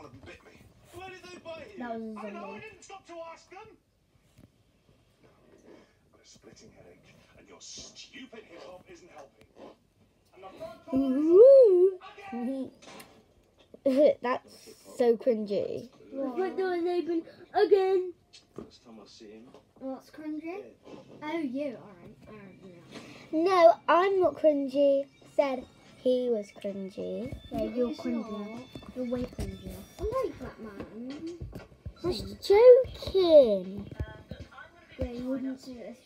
spectres. One of them bit me. Where did they bite you? That was a I know, I didn't stop to ask them. Got a splitting headache, and your stupid hip hop isn't helping. And the front Ooh. That's so cringy. Front door is open again. First time I see him. What's cringy? Oh, you. Alright. Alright, yeah. No, I'm not cringy. Said he was cringy. Yeah, you're It's cringy. You're way cringy. I like that man. I was joking. Yeah, you wouldn't say this